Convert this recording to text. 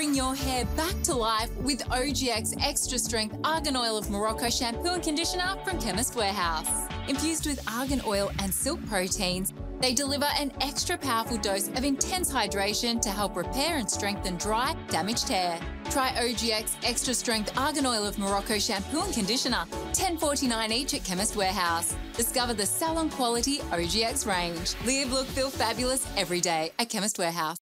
Bring your hair back to life with OGX Extra Strength Argan Oil of Morocco shampoo and conditioner from Chemist Warehouse. Infused with argan oil and silk proteins, they deliver an extra powerful dose of intense hydration to help repair and strengthen dry, damaged hair. Try OGX Extra Strength Argan Oil of Morocco shampoo and conditioner, Ten forty nine each at Chemist Warehouse. Discover the salon quality OGX range. Live, look, feel fabulous every day at Chemist Warehouse.